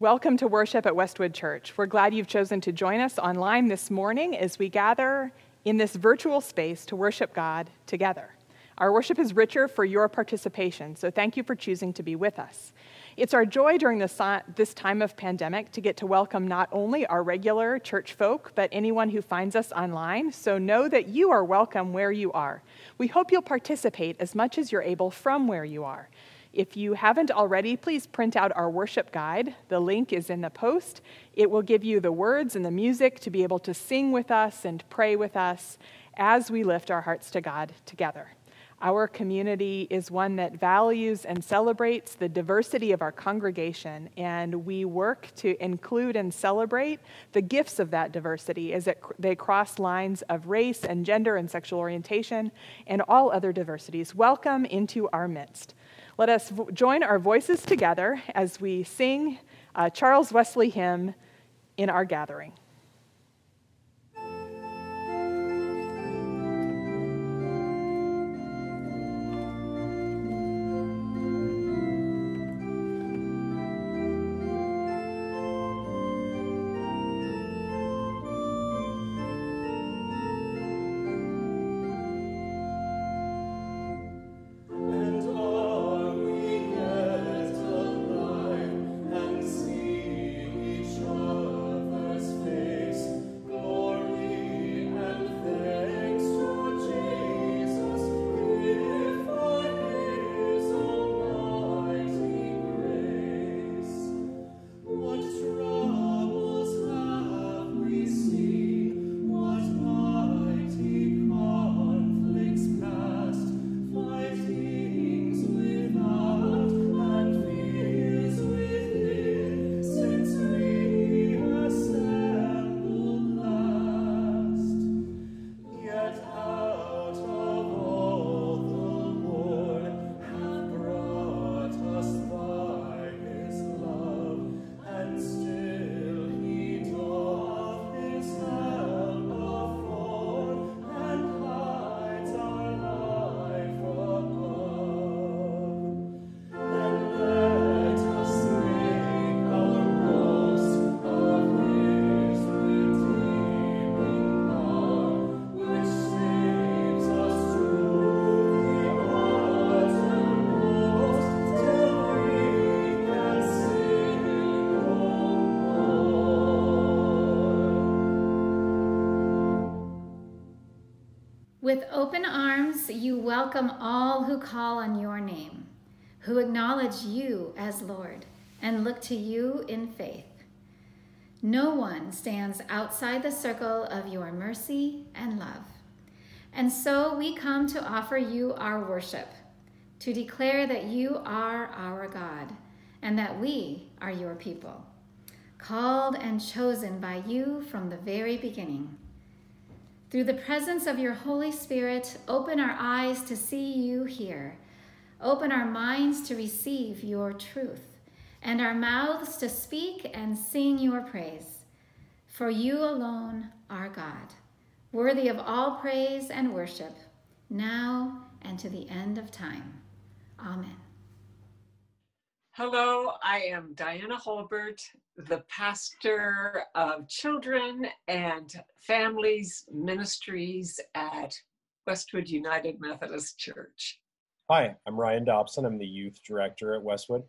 Welcome to worship at Westwood Church. We're glad you've chosen to join us online this morning as we gather in this virtual space to worship God together. Our worship is richer for your participation, so thank you for choosing to be with us. It's our joy during this, this time of pandemic to get to welcome not only our regular church folk, but anyone who finds us online. So know that you are welcome where you are. We hope you'll participate as much as you're able from where you are. If you haven't already, please print out our worship guide. The link is in the post. It will give you the words and the music to be able to sing with us and pray with us as we lift our hearts to God together. Our community is one that values and celebrates the diversity of our congregation, and we work to include and celebrate the gifts of that diversity as it, they cross lines of race and gender and sexual orientation and all other diversities. Welcome into our midst. Let us join our voices together as we sing a Charles Wesley hymn in our gathering. Welcome all who call on your name, who acknowledge you as Lord and look to you in faith. No one stands outside the circle of your mercy and love. And so we come to offer you our worship, to declare that you are our God and that we are your people, called and chosen by you from the very beginning. Through the presence of your Holy Spirit, open our eyes to see you here. Open our minds to receive your truth, and our mouths to speak and sing your praise. For you alone are God, worthy of all praise and worship, now and to the end of time. Amen. Hello, I am Diana Holbert, the pastor of children and families ministries at Westwood United Methodist Church. Hi, I'm Ryan Dobson. I'm the youth director at Westwood.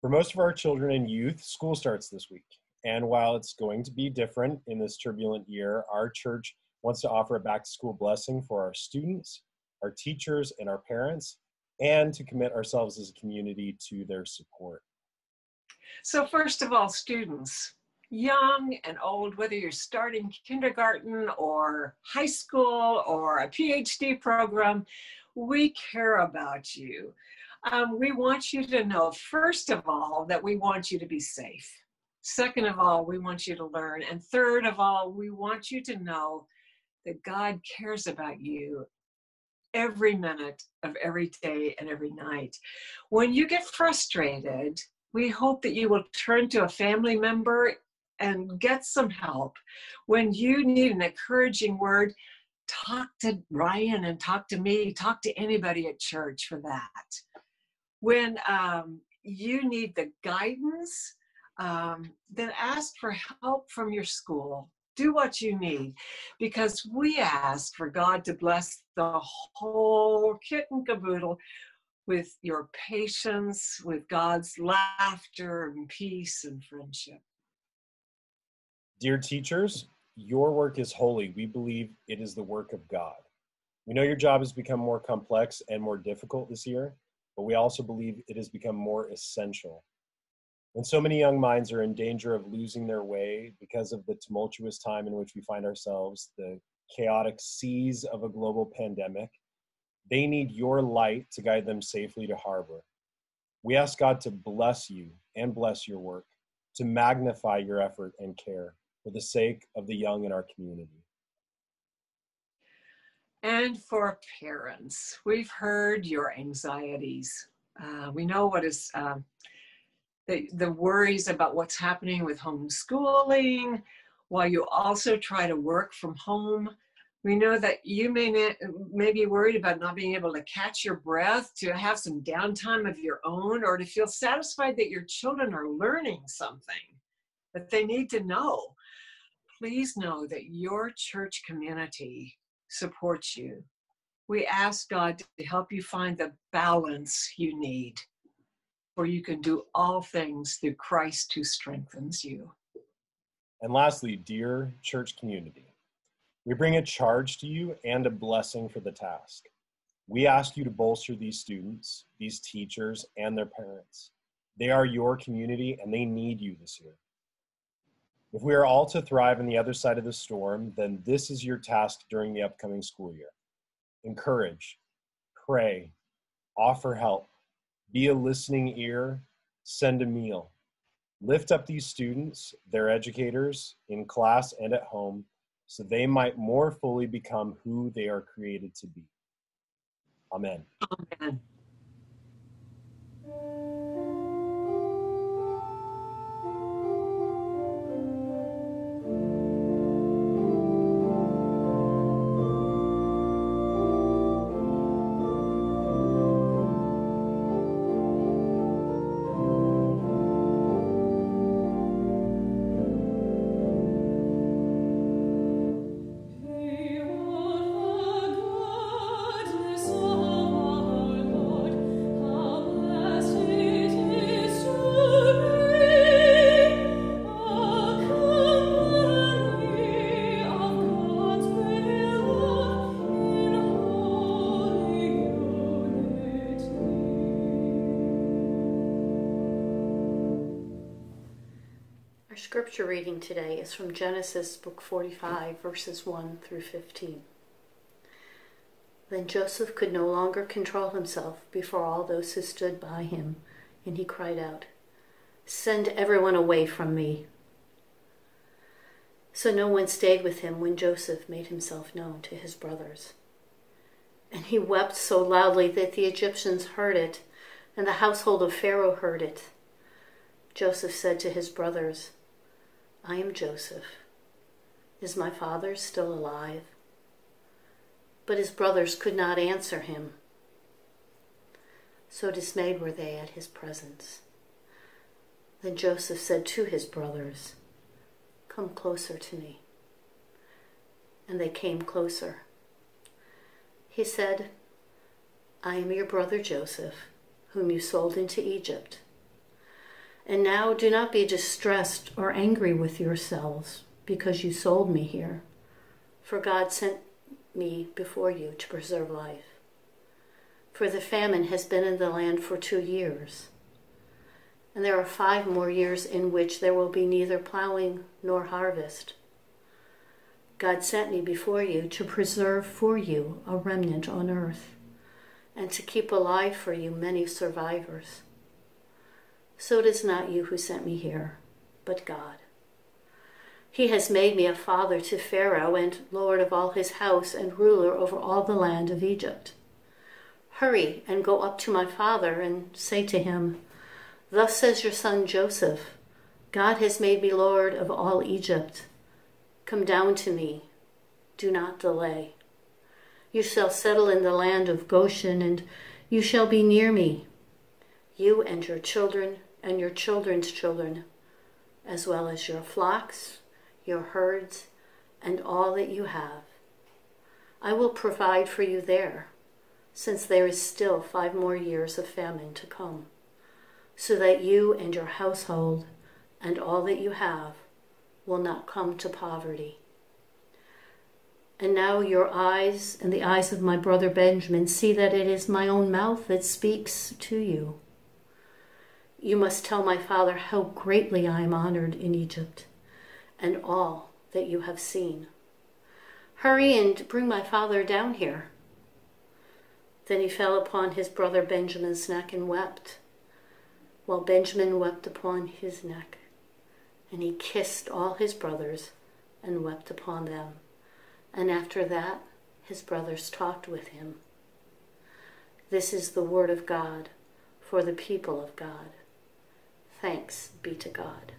For most of our children and youth, school starts this week. And while it's going to be different in this turbulent year, our church wants to offer a back to school blessing for our students, our teachers, and our parents and to commit ourselves as a community to their support. So, first of all, students, young and old, whether you're starting kindergarten or high school or a PhD program, we care about you. Um, we want you to know, first of all, that we want you to be safe. Second of all, we want you to learn. And third of all, we want you to know that God cares about you every minute of every day and every night. When you get frustrated, we hope that you will turn to a family member and get some help. When you need an encouraging word, talk to Ryan and talk to me, talk to anybody at church for that. When um, you need the guidance um, then ask for help from your school. Do what you need because we ask for God to bless the whole kit and caboodle with your patience, with God's laughter and peace and friendship. Dear teachers, your work is holy. We believe it is the work of God. We know your job has become more complex and more difficult this year, but we also believe it has become more essential. When so many young minds are in danger of losing their way because of the tumultuous time in which we find ourselves, the chaotic seas of a global pandemic, they need your light to guide them safely to harbor. We ask God to bless you and bless your work, to magnify your effort and care for the sake of the young in our community. And for parents, we've heard your anxieties. Uh, we know what is um, the, the worries about what's happening with homeschooling, while you also try to work from home. We know that you may, may be worried about not being able to catch your breath, to have some downtime of your own, or to feel satisfied that your children are learning something that they need to know. Please know that your church community supports you. We ask God to help you find the balance you need, for you can do all things through Christ who strengthens you. And lastly, dear church community, we bring a charge to you and a blessing for the task. We ask you to bolster these students, these teachers, and their parents. They are your community and they need you this year. If we are all to thrive on the other side of the storm, then this is your task during the upcoming school year. Encourage, pray, offer help, be a listening ear, send a meal. Lift up these students, their educators, in class and at home, so they might more fully become who they are created to be. Amen. Amen. Scripture reading today is from Genesis book 45, verses 1 through 15. Then Joseph could no longer control himself before all those who stood by him, and he cried out, Send everyone away from me. So no one stayed with him when Joseph made himself known to his brothers. And he wept so loudly that the Egyptians heard it, and the household of Pharaoh heard it. Joseph said to his brothers, I am Joseph. Is my father still alive? But his brothers could not answer him. So dismayed were they at his presence. Then Joseph said to his brothers, Come closer to me. And they came closer. He said, I am your brother Joseph, whom you sold into Egypt. And now do not be distressed or angry with yourselves because you sold me here, for God sent me before you to preserve life. For the famine has been in the land for two years, and there are five more years in which there will be neither plowing nor harvest. God sent me before you to preserve for you a remnant on earth, and to keep alive for you many survivors. So it is not you who sent me here, but God. He has made me a father to Pharaoh and lord of all his house and ruler over all the land of Egypt. Hurry and go up to my father and say to him, Thus says your son Joseph, God has made me lord of all Egypt. Come down to me, do not delay. You shall settle in the land of Goshen, and you shall be near me, you and your children and your children's children, as well as your flocks, your herds, and all that you have. I will provide for you there, since there is still five more years of famine to come, so that you and your household and all that you have will not come to poverty. And now your eyes and the eyes of my brother Benjamin see that it is my own mouth that speaks to you. You must tell my father how greatly I am honored in Egypt and all that you have seen. Hurry and bring my father down here. Then he fell upon his brother Benjamin's neck and wept, while Benjamin wept upon his neck. And he kissed all his brothers and wept upon them. And after that, his brothers talked with him. This is the word of God for the people of God. Thanks be to God.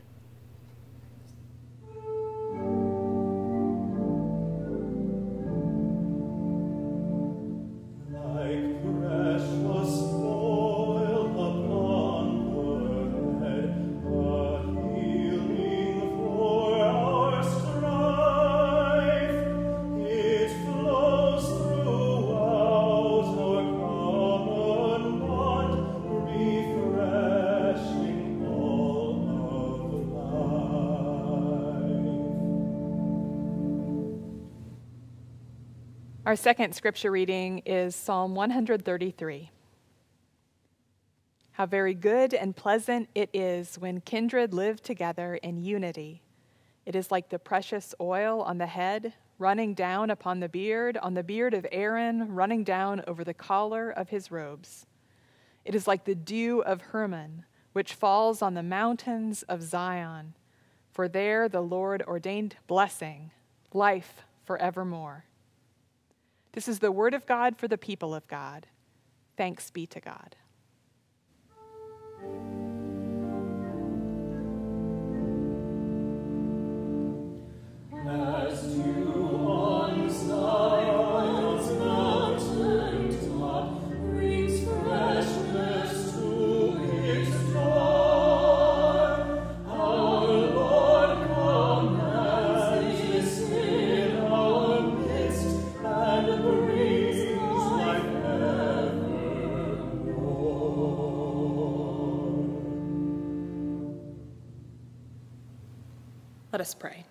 Our second scripture reading is Psalm 133. How very good and pleasant it is when kindred live together in unity. It is like the precious oil on the head, running down upon the beard, on the beard of Aaron, running down over the collar of his robes. It is like the dew of Hermon, which falls on the mountains of Zion. For there the Lord ordained blessing, life forevermore. This is the word of God for the people of God. Thanks be to God. As you Let us pray.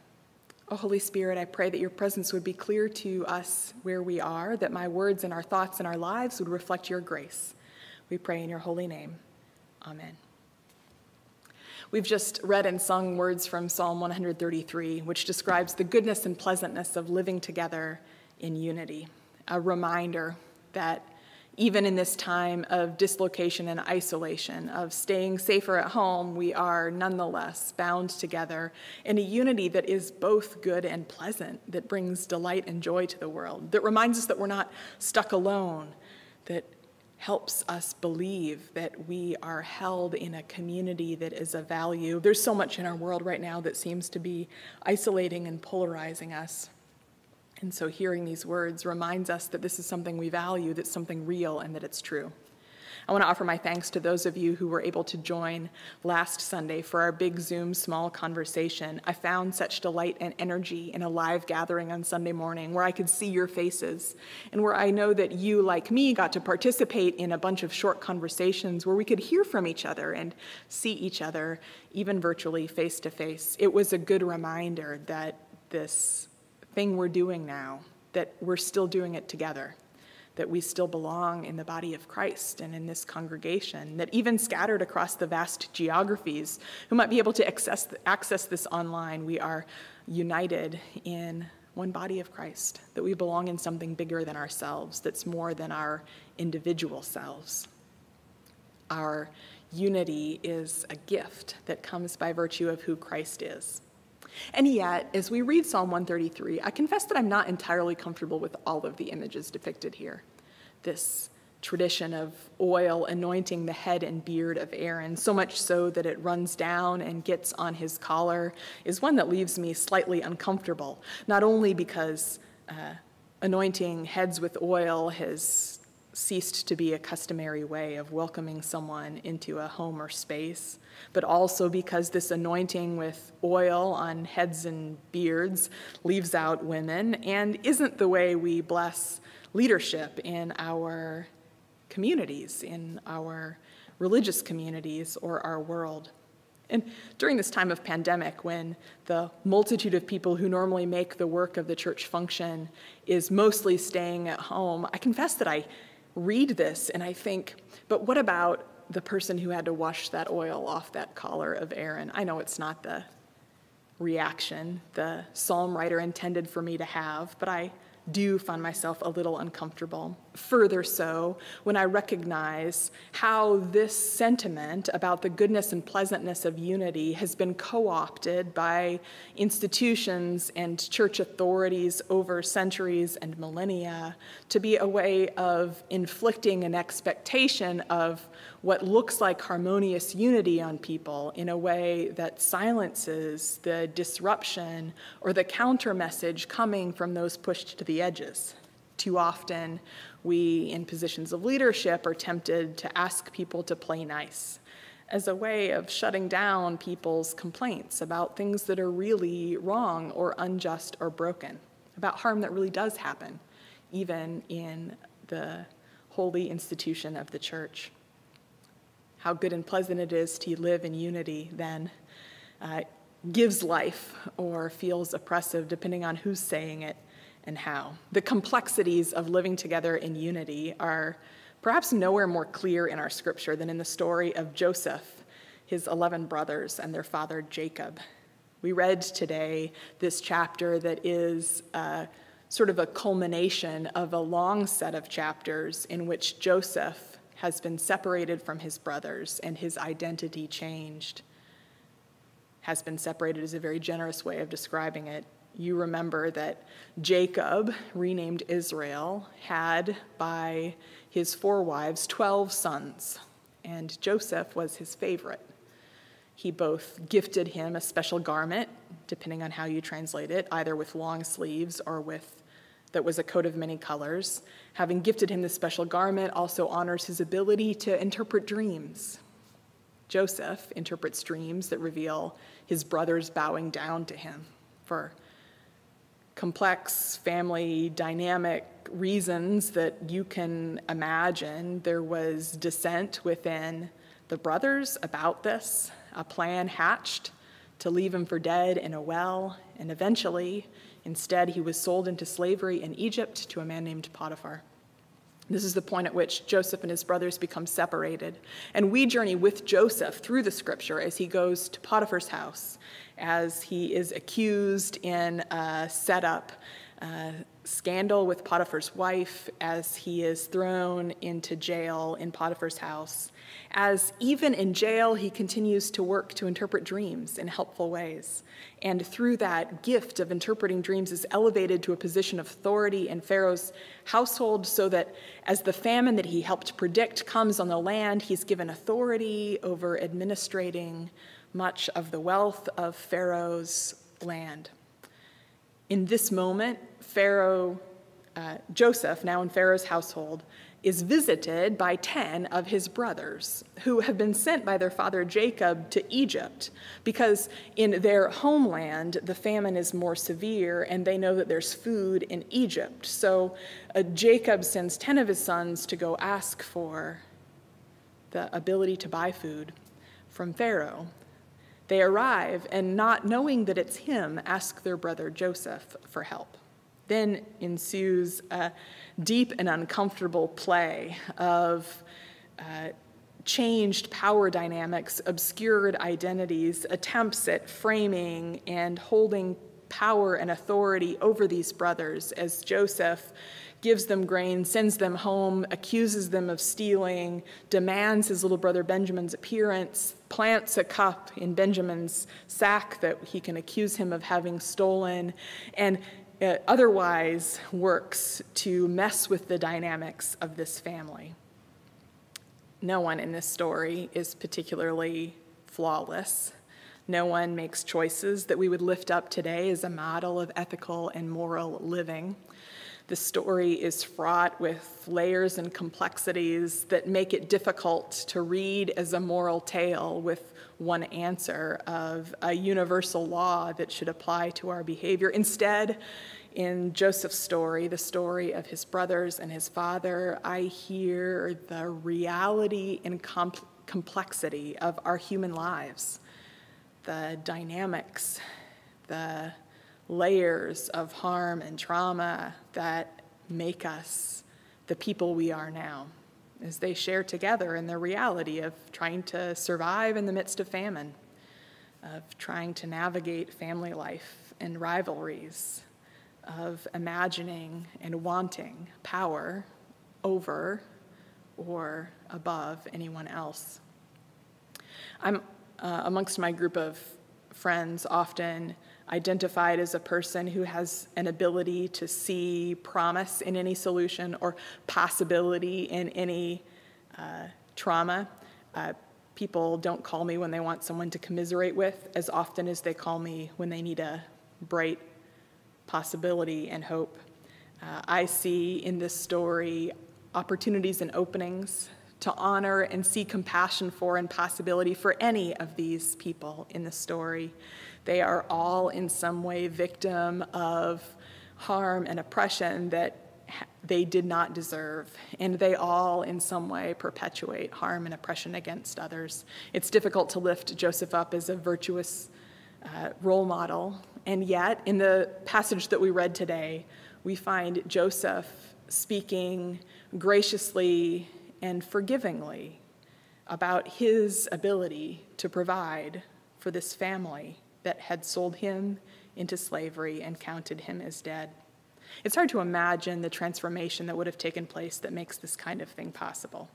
O Holy Spirit, I pray that your presence would be clear to us where we are, that my words and our thoughts and our lives would reflect your grace. We pray in your holy name. Amen. We've just read and sung words from Psalm 133, which describes the goodness and pleasantness of living together in unity. A reminder that even in this time of dislocation and isolation, of staying safer at home, we are nonetheless bound together in a unity that is both good and pleasant, that brings delight and joy to the world, that reminds us that we're not stuck alone, that helps us believe that we are held in a community that is of value. There's so much in our world right now that seems to be isolating and polarizing us. And so hearing these words reminds us that this is something we value, that's something real, and that it's true. I want to offer my thanks to those of you who were able to join last Sunday for our big Zoom small conversation. I found such delight and energy in a live gathering on Sunday morning where I could see your faces and where I know that you, like me, got to participate in a bunch of short conversations where we could hear from each other and see each other, even virtually, face to face. It was a good reminder that this thing we're doing now, that we're still doing it together, that we still belong in the body of Christ and in this congregation, that even scattered across the vast geographies who might be able to access, access this online, we are united in one body of Christ, that we belong in something bigger than ourselves, that's more than our individual selves. Our unity is a gift that comes by virtue of who Christ is. And yet, as we read Psalm 133, I confess that I'm not entirely comfortable with all of the images depicted here. This tradition of oil anointing the head and beard of Aaron, so much so that it runs down and gets on his collar, is one that leaves me slightly uncomfortable, not only because uh, anointing heads with oil has ceased to be a customary way of welcoming someone into a home or space, but also because this anointing with oil on heads and beards leaves out women and isn't the way we bless leadership in our communities, in our religious communities, or our world. And during this time of pandemic, when the multitude of people who normally make the work of the church function is mostly staying at home, I confess that I read this and I think, but what about the person who had to wash that oil off that collar of Aaron? I know it's not the reaction the psalm writer intended for me to have, but I do find myself a little uncomfortable. Further so, when I recognize how this sentiment about the goodness and pleasantness of unity has been co opted by institutions and church authorities over centuries and millennia to be a way of inflicting an expectation of what looks like harmonious unity on people in a way that silences the disruption or the counter message coming from those pushed to the edges. Too often, we in positions of leadership are tempted to ask people to play nice as a way of shutting down people's complaints about things that are really wrong or unjust or broken, about harm that really does happen, even in the holy institution of the church how good and pleasant it is to live in unity then uh, gives life or feels oppressive, depending on who's saying it and how. The complexities of living together in unity are perhaps nowhere more clear in our scripture than in the story of Joseph, his 11 brothers, and their father Jacob. We read today this chapter that is uh, sort of a culmination of a long set of chapters in which Joseph has been separated from his brothers and his identity changed. Has been separated is a very generous way of describing it. You remember that Jacob, renamed Israel, had by his four wives 12 sons, and Joseph was his favorite. He both gifted him a special garment, depending on how you translate it, either with long sleeves or with that was a coat of many colors. Having gifted him this special garment also honors his ability to interpret dreams. Joseph interprets dreams that reveal his brothers bowing down to him for complex family dynamic reasons that you can imagine. There was dissent within the brothers about this, a plan hatched to leave him for dead in a well, and eventually Instead, he was sold into slavery in Egypt to a man named Potiphar. This is the point at which Joseph and his brothers become separated. And we journey with Joseph through the scripture as he goes to Potiphar's house, as he is accused in a setup scandal with Potiphar's wife, as he is thrown into jail in Potiphar's house, as even in jail, he continues to work to interpret dreams in helpful ways. And through that gift of interpreting dreams is elevated to a position of authority in Pharaoh's household so that as the famine that he helped predict comes on the land, he's given authority over administrating much of the wealth of Pharaoh's land. In this moment, Pharaoh, uh, Joseph, now in Pharaoh's household, is visited by 10 of his brothers who have been sent by their father Jacob to Egypt because in their homeland the famine is more severe and they know that there's food in Egypt. So uh, Jacob sends 10 of his sons to go ask for the ability to buy food from Pharaoh. They arrive and, not knowing that it's him, ask their brother Joseph for help. Then ensues a deep and uncomfortable play of uh, changed power dynamics, obscured identities, attempts at framing and holding power and authority over these brothers as Joseph gives them grain, sends them home, accuses them of stealing, demands his little brother Benjamin's appearance, plants a cup in Benjamin's sack that he can accuse him of having stolen, and Uh, otherwise works to mess with the dynamics of this family. No one in this story is particularly flawless. No one makes choices that we would lift up today as a model of ethical and moral living. The story is fraught with layers and complexities that make it difficult to read as a moral tale with one answer of a universal law that should apply to our behavior. Instead, in Joseph's story, the story of his brothers and his father, I hear the reality and comp- complexity of our human lives, the dynamics, the layers of harm and trauma that make us the people we are now as they share together in the reality of trying to survive in the midst of famine, of trying to navigate family life and rivalries, of imagining and wanting power over or above anyone else. I'm uh, amongst my group of friends often identified as a person who has an ability to see promise in any solution or possibility in any uh, trauma. Uh, people don't call me when they want someone to commiserate with as often as they call me when they need a bright possibility and hope. Uh, I see in this story opportunities and openings to honor and see compassion for and possibility for any of these people in the story. They are all in some way victim of harm and oppression that they did not deserve, and they all in some way perpetuate harm and oppression against others. It's difficult to lift Joseph up as a virtuous uh, role model, and yet in the passage that we read today, we find Joseph speaking graciously and forgivingly about his ability to provide for this family that had sold him into slavery and counted him as dead. It's hard to imagine the transformation that would have taken place that makes this kind of thing possible.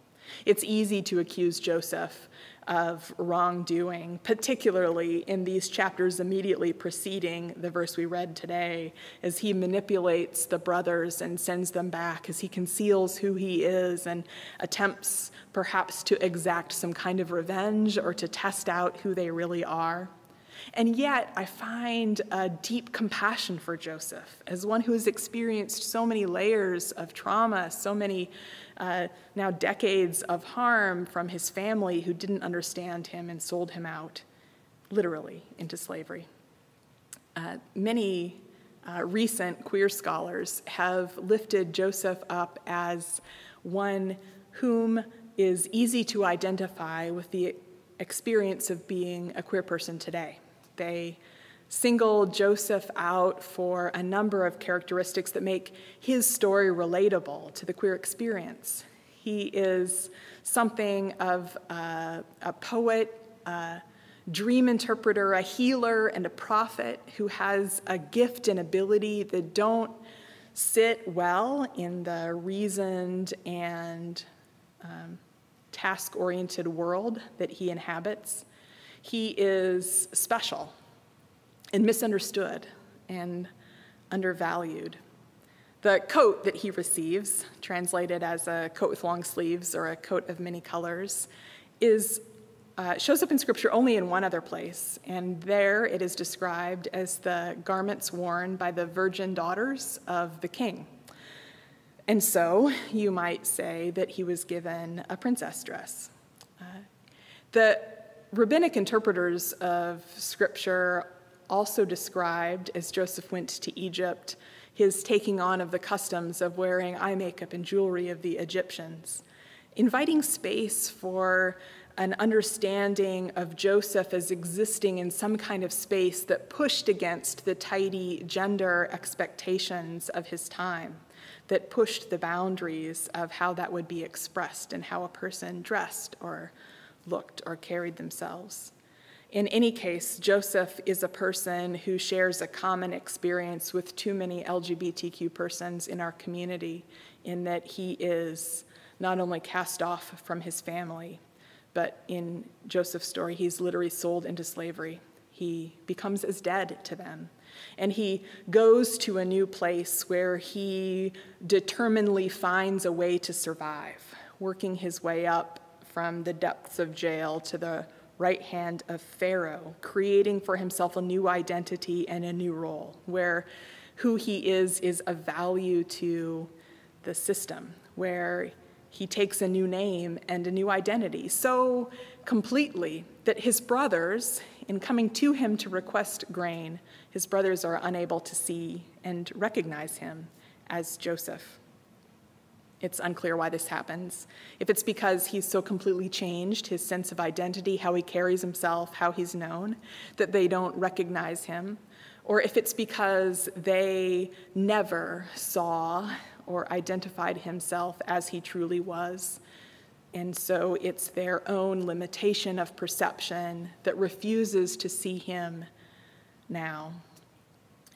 It's easy to accuse Joseph of wrongdoing, particularly in these chapters immediately preceding the verse we read today, as he manipulates the brothers and sends them back, as he conceals who he is and attempts perhaps to exact some kind of revenge or to test out who they really are. And yet, I find a deep compassion for Joseph as one who has experienced so many layers of trauma, so many uh, now decades of harm from his family who didn't understand him and sold him out, literally, into slavery. Uh, many uh, recent queer scholars have lifted Joseph up as one whom is easy to identify with the experience of being a queer person today. They single Joseph out for a number of characteristics that make his story relatable to the queer experience. He is something of a, a poet, a dream interpreter, a healer, and a prophet who has a gift and ability that don't sit well in the reasoned and um, task oriented world that he inhabits. He is special and misunderstood and undervalued. The coat that he receives, translated as a coat with long sleeves or a coat of many colors, is uh, shows up in Scripture only in one other place, and there it is described as the garments worn by the virgin daughters of the king. And so you might say that he was given a princess dress. Uh, the rabbinic interpreters of Scripture also described as Joseph went to Egypt his taking on of the customs of wearing eye makeup and jewelry of the Egyptians, inviting space for an understanding of Joseph as existing in some kind of space that pushed against the tidy gender expectations of his time, that pushed the boundaries of how that would be expressed and how a person dressed or looked or carried themselves. In any case, Joseph is a person who shares a common experience with too many LGBTQ persons in our community, in that he is not only cast off from his family, but in Joseph's story, he's literally sold into slavery. He becomes as dead to them. And he goes to a new place where he determinedly finds a way to survive, working his way up from the depths of jail to the right hand of Pharaoh, creating for himself a new identity and a new role, where who he is is of value to the system, where he takes a new name and a new identity so completely that his brothers, in coming to him to request grain, his brothers are unable to see and recognize him as Joseph. It's unclear why this happens. If it's because he's so completely changed his sense of identity, how he carries himself, how he's known, that they don't recognize him, or if it's because they never saw or identified himself as he truly was. And so it's their own limitation of perception that refuses to see him now.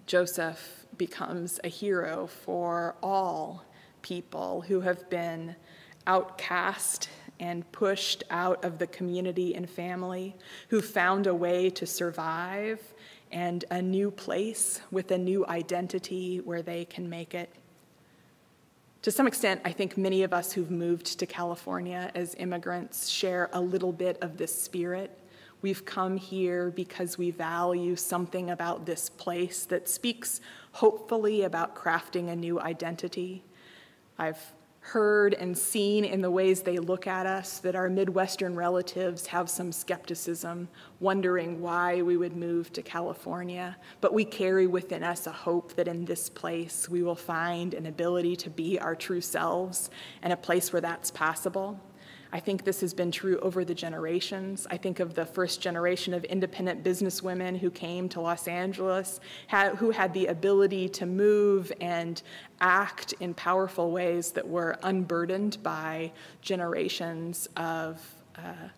Joseph becomes a hero for all people who have been outcast and pushed out of the community and family, who found a way to survive and a new place with a new identity where they can make it. To some extent, I think many of us who've moved to California as immigrants share a little bit of this spirit. We've come here because we value something about this place that speaks hopefully about crafting a new identity. I've heard and seen in the ways they look at us that our Midwestern relatives have some skepticism, wondering why we would move to California. But we carry within us a hope that in this place we will find an ability to be our true selves and a place where that's possible. I think this has been true over the generations. I think of the first generation of independent businesswomen who came to Los Angeles, who had the ability to move and act in powerful ways that were unburdened by generations of uh,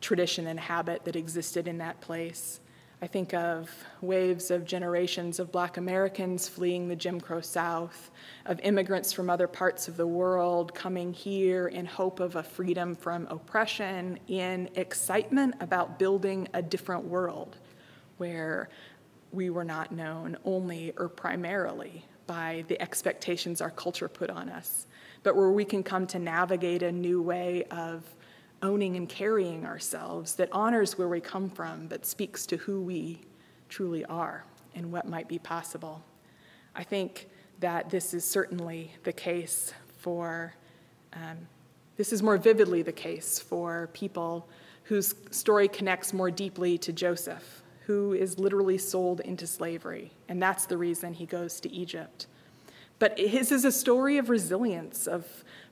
tradition and habit that existed in that place. I think of waves of generations of black Americans fleeing the Jim Crow South, of immigrants from other parts of the world coming here in hope of a freedom from oppression, in excitement about building a different world where we were not known only or primarily by the expectations our culture put on us, but where we can come to navigate a new way of owning and carrying ourselves that honors where we come from, but speaks to who we truly are and what might be possible. I think that this is certainly the case for, um, this is more vividly the case for people whose story connects more deeply to Joseph, who is literally sold into slavery, and that's the reason he goes to Egypt. But his is a story of resilience, of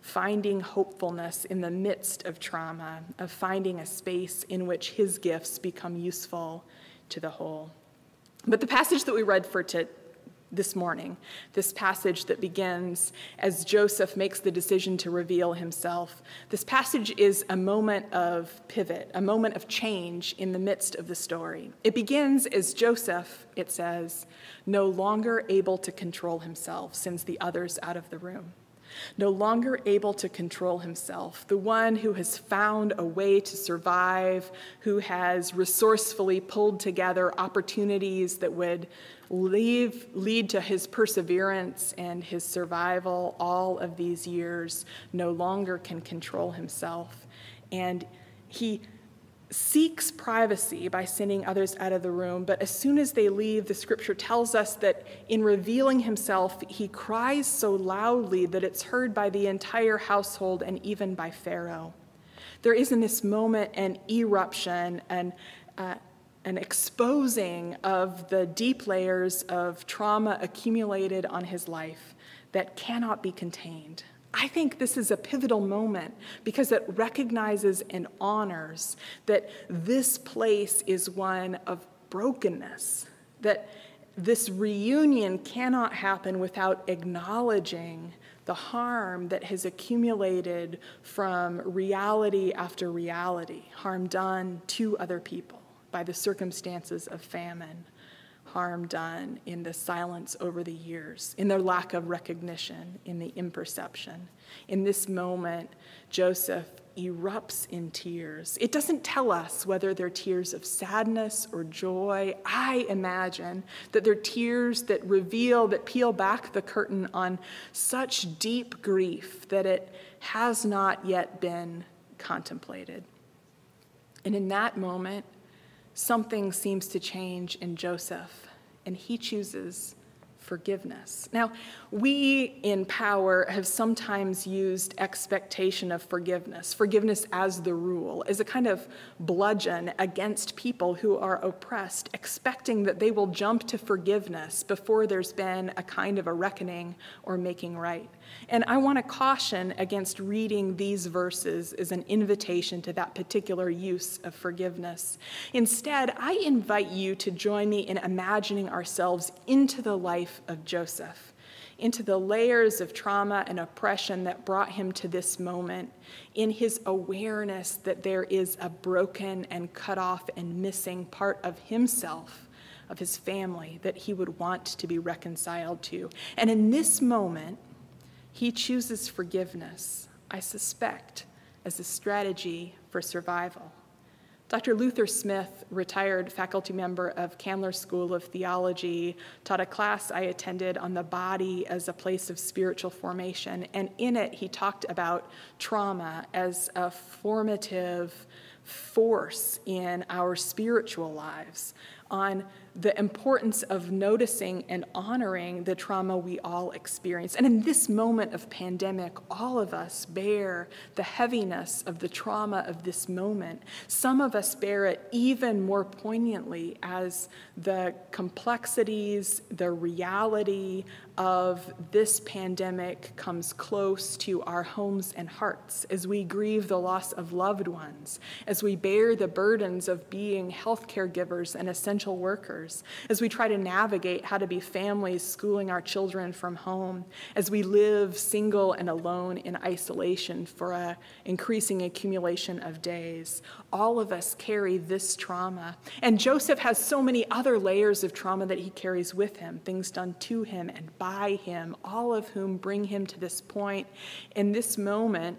finding hopefulness in the midst of trauma, of finding a space in which his gifts become useful to the whole. But the passage that we read for to, this morning, this passage that begins as Joseph makes the decision to reveal himself, this passage is a moment of pivot, a moment of change in the midst of the story. It begins as Joseph, it says, no longer able to control himself, sends the others out of the room no longer able to control himself, the one who has found a way to survive, who has resourcefully pulled together opportunities that would leave, lead to his perseverance and his survival all of these years, no longer can control himself. And he seeks privacy by sending others out of the room, but as soon as they leave, the scripture tells us that in revealing himself, he cries so loudly that it's heard by the entire household and even by Pharaoh. There is in this moment an eruption and uh, an exposing of the deep layers of trauma accumulated on his life that cannot be contained. I think this is a pivotal moment because it recognizes and honors that this place is one of brokenness, that this reunion cannot happen without acknowledging the harm that has accumulated from reality after reality, harm done to other people by the circumstances of famine harm done in the silence over the years, in their lack of recognition, in the imperception. In this moment, Joseph erupts in tears. It doesn't tell us whether they're tears of sadness or joy. I imagine that they're tears that reveal, that peel back the curtain on such deep grief that it has not yet been contemplated. And in that moment, something seems to change in Joseph and he chooses forgiveness. Now, we in power have sometimes used expectation of forgiveness, forgiveness as the rule, as a kind of bludgeon against people who are oppressed, expecting that they will jump to forgiveness before there's been a kind of a reckoning or making right. And I want to caution against reading these verses as an invitation to that particular use of forgiveness. Instead, I invite you to join me in imagining ourselves into the life of Joseph, into the layers of trauma and oppression that brought him to this moment, in his awareness that there is a broken and cut off and missing part of himself of his family that he would want to be reconciled to. And in this moment, he chooses forgiveness, I suspect, as a strategy for survival. Dr. Luther Smith, retired faculty member of Candler School of Theology, taught a class I attended on the body as a place of spiritual formation. And in it, he talked about trauma as a formative force in our spiritual lives, on the importance of noticing and honoring the trauma we all experience. And in this moment of pandemic, all of us bear the heaviness of the trauma of this moment. Some of us bear it even more poignantly as the complexities, the reality of this pandemic comes close to our homes and hearts, as we grieve the loss of loved ones, as we bear the burdens of being healthcare givers and essential workers, as we try to navigate how to be families schooling our children from home, as we live single and alone in isolation for an increasing accumulation of days. All of us carry this trauma. And Joseph has so many other layers of trauma that he carries with him, things done to him and by by him, all of whom bring him to this point. In this moment,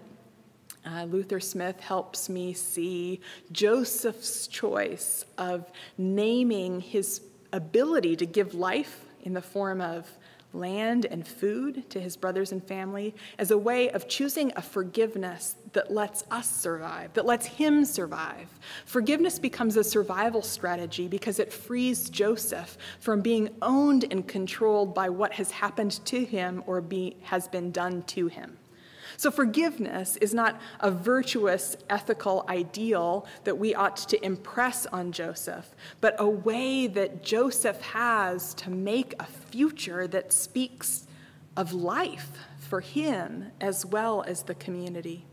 uh, Luther Smith helps me see Joseph's choice of naming his ability to give life in the form of land and food to his brothers and family as a way of choosing a forgiveness that lets us survive, that lets him survive. Forgiveness becomes a survival strategy because it frees Joseph from being owned and controlled by what has happened to him or be, has been done to him. So, forgiveness is not a virtuous ethical ideal that we ought to impress on Joseph, but a way that Joseph has to make a future that speaks of life for him as well as the community.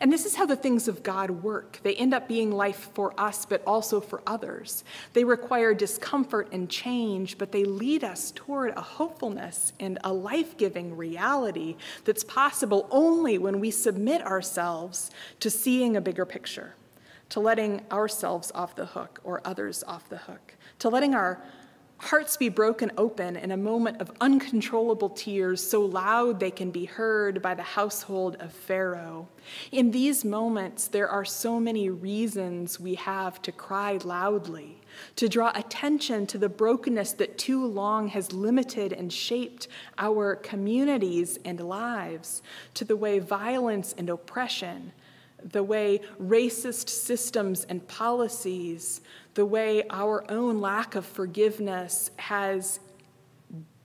And this is how the things of God work. They end up being life for us, but also for others. They require discomfort and change, but they lead us toward a hopefulness and a life giving reality that's possible only when we submit ourselves to seeing a bigger picture, to letting ourselves off the hook or others off the hook, to letting our hearts be broken open in a moment of uncontrollable tears so loud they can be heard by the household of Pharaoh. In these moments, there are so many reasons we have to cry loudly, to draw attention to the brokenness that too long has limited and shaped our communities and lives, to the way violence and oppression, the way racist systems and policies, the way our own lack of forgiveness has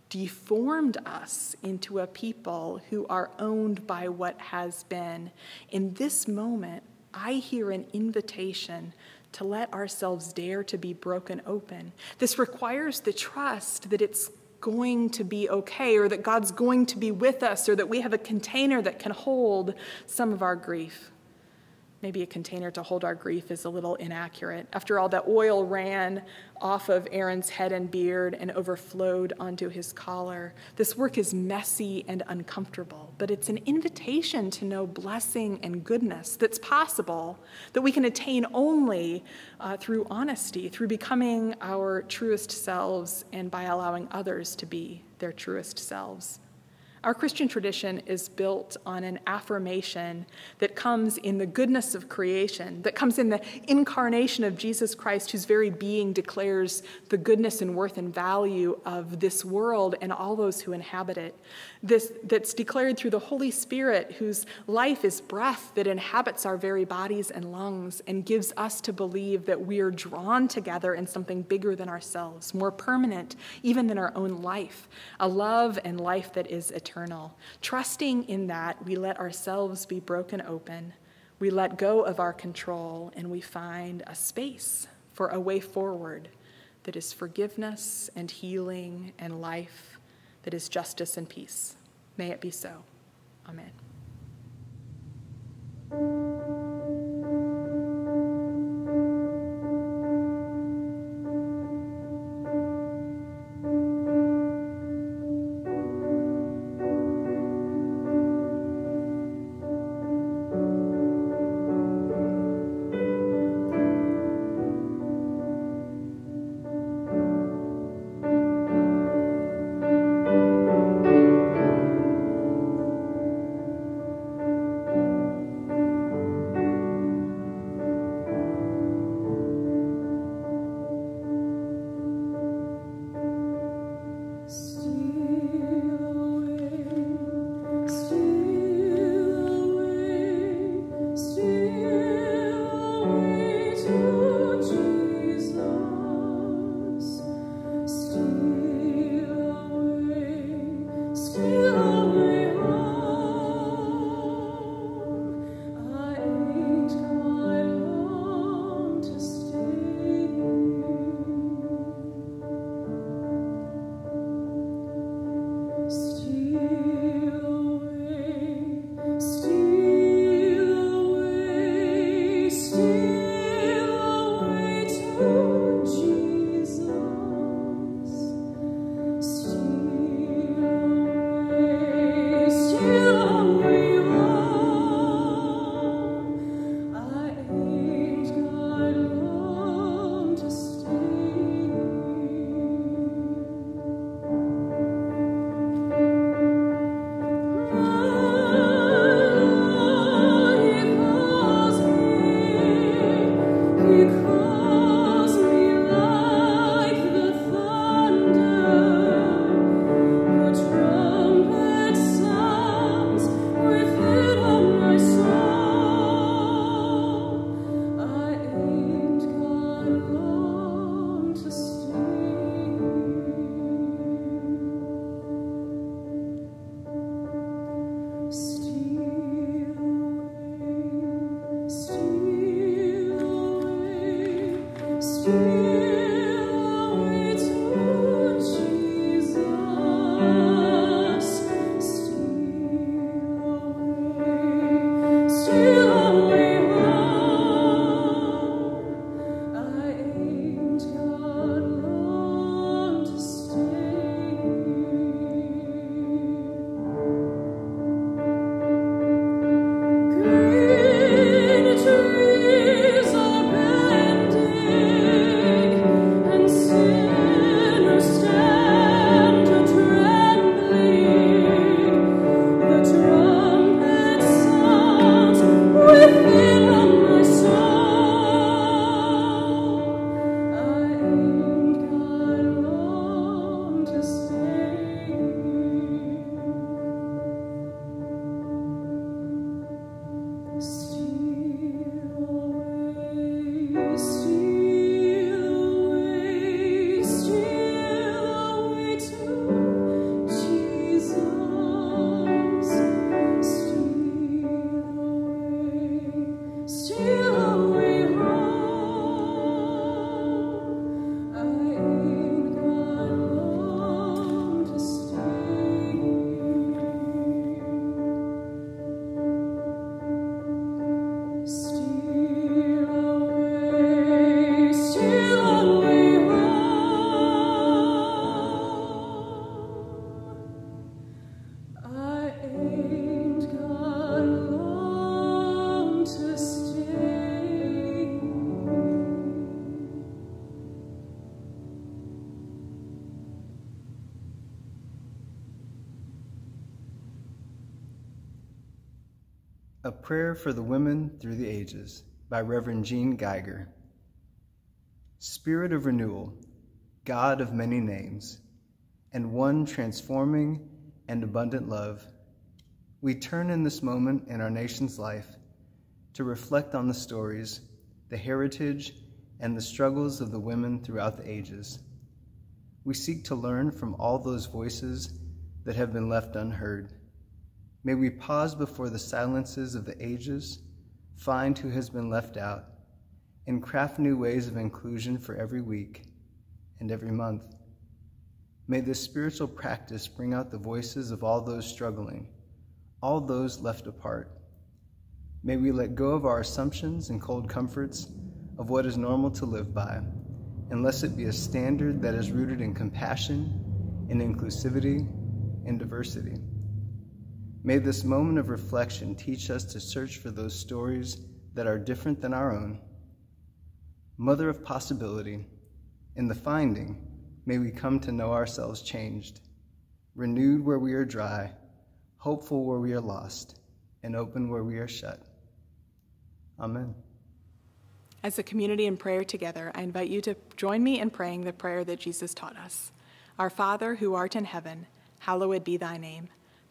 deformed us into a people who are owned by what has been. In this moment, I hear an invitation to let ourselves dare to be broken open. This requires the trust that it's going to be okay, or that God's going to be with us, or that we have a container that can hold some of our grief maybe a container to hold our grief is a little inaccurate. After all, the oil ran off of Aaron's head and beard and overflowed onto his collar. This work is messy and uncomfortable, but it's an invitation to know blessing and goodness that's possible, that we can attain only uh, through honesty, through becoming our truest selves, and by allowing others to be their truest selves. Our Christian tradition is built on an affirmation that comes in the goodness of creation, that comes in the incarnation of Jesus Christ, whose very being declares the goodness and worth and value of this world and all those who inhabit it. This, that's declared through the Holy Spirit, whose life is breath that inhabits our very bodies and lungs and gives us to believe that we are drawn together in something bigger than ourselves, more permanent even than our own life, a love and life that is eternal eternal. Trusting in that, we let ourselves be broken open, we let go of our control, and we find a space for a way forward that is forgiveness and healing and life, that is justice and peace. May it be so. Amen. Prayer for the Women Through the Ages by Reverend Jean Geiger. Spirit of renewal, God of many names, and one transforming and abundant love, we turn in this moment in our nation's life to reflect on the stories, the heritage, and the struggles of the women throughout the ages. We seek to learn from all those voices that have been left unheard May we pause before the silences of the ages, find who has been left out, and craft new ways of inclusion for every week and every month. May this spiritual practice bring out the voices of all those struggling, all those left apart. May we let go of our assumptions and cold comforts of what is normal to live by, unless it be a standard that is rooted in compassion, in inclusivity, and diversity. May this moment of reflection teach us to search for those stories that are different than our own. Mother of possibility, in the finding, may we come to know ourselves changed, renewed where we are dry, hopeful where we are lost, and open where we are shut. Amen. As a community in prayer together, I invite you to join me in praying the prayer that Jesus taught us Our Father, who art in heaven, hallowed be thy name.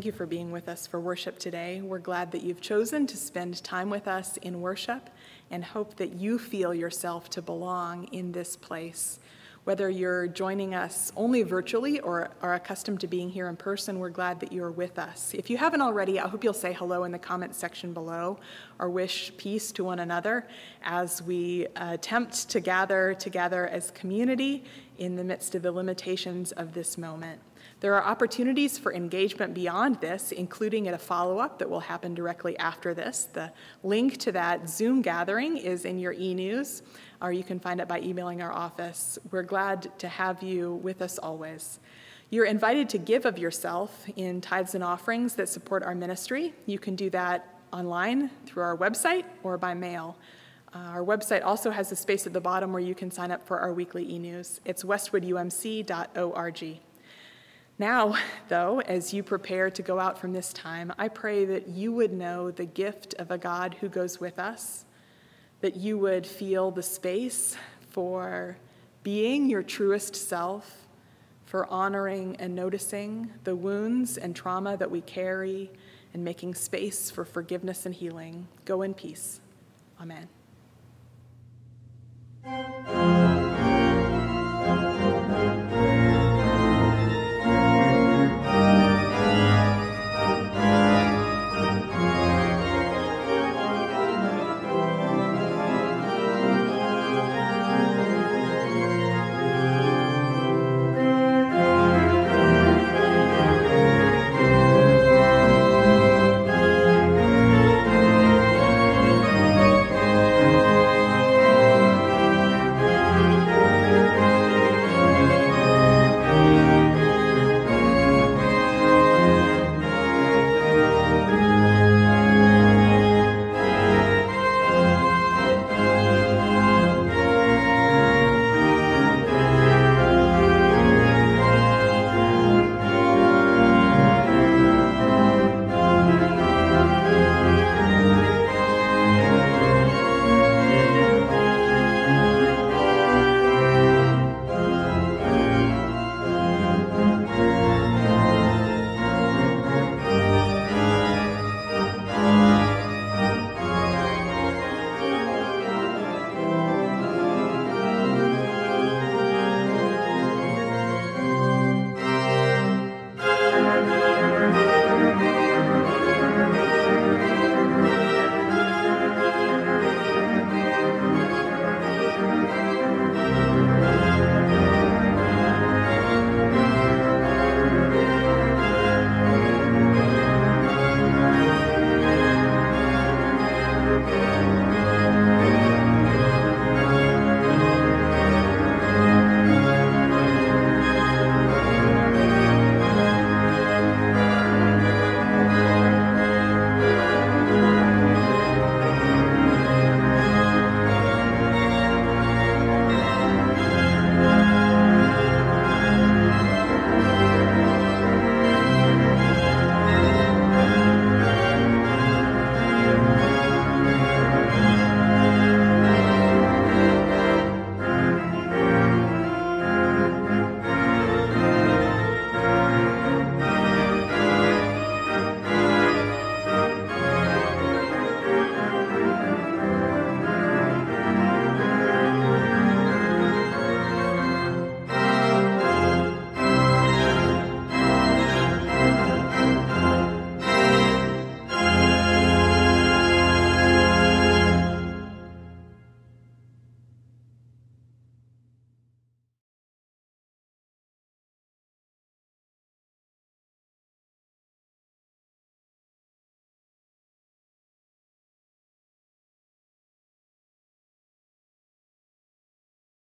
Thank you for being with us for worship today. We're glad that you've chosen to spend time with us in worship and hope that you feel yourself to belong in this place. Whether you're joining us only virtually or are accustomed to being here in person, we're glad that you're with us. If you haven't already, I hope you'll say hello in the comment section below or wish peace to one another as we attempt to gather together as community in the midst of the limitations of this moment. There are opportunities for engagement beyond this, including at a follow-up that will happen directly after this. The link to that Zoom gathering is in your e-news, or you can find it by emailing our office. We're glad to have you with us always. You're invited to give of yourself in tithes and offerings that support our ministry. You can do that online through our website or by mail. Uh, our website also has a space at the bottom where you can sign up for our weekly e-news. It's westwoodumc.org. Now, though, as you prepare to go out from this time, I pray that you would know the gift of a God who goes with us, that you would feel the space for being your truest self, for honoring and noticing the wounds and trauma that we carry, and making space for forgiveness and healing. Go in peace. Amen.